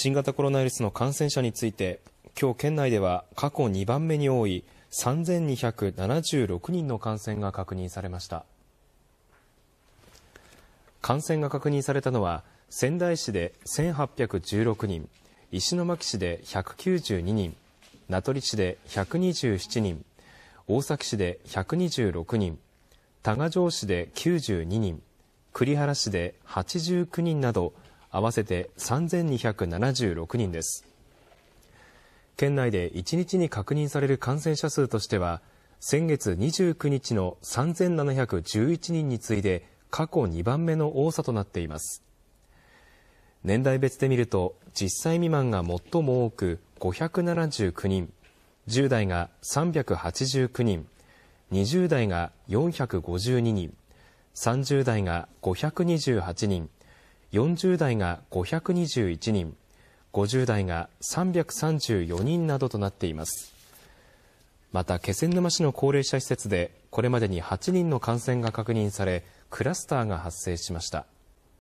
新型コロナウイルスの感染者について今日県内では過去2番目に多い3276人の感染が確認されました。感染が確認されたのは仙台市で1816人石巻市で192人名取市で127人大崎市で126人多賀城市で92人栗原市で89人など合わせて3276人です。県内で1日に確認される感染者数としては先月29日の3711人に次いで過去2番目の多さとなっています。年代別で見ると10歳未満が最も多く579人10代が389人20代が452人30代が528人40代が521人50代が334人などとなっています。また気仙沼市の高齢者施設でこれまでに8人の感染が確認されクラスターが発生しました。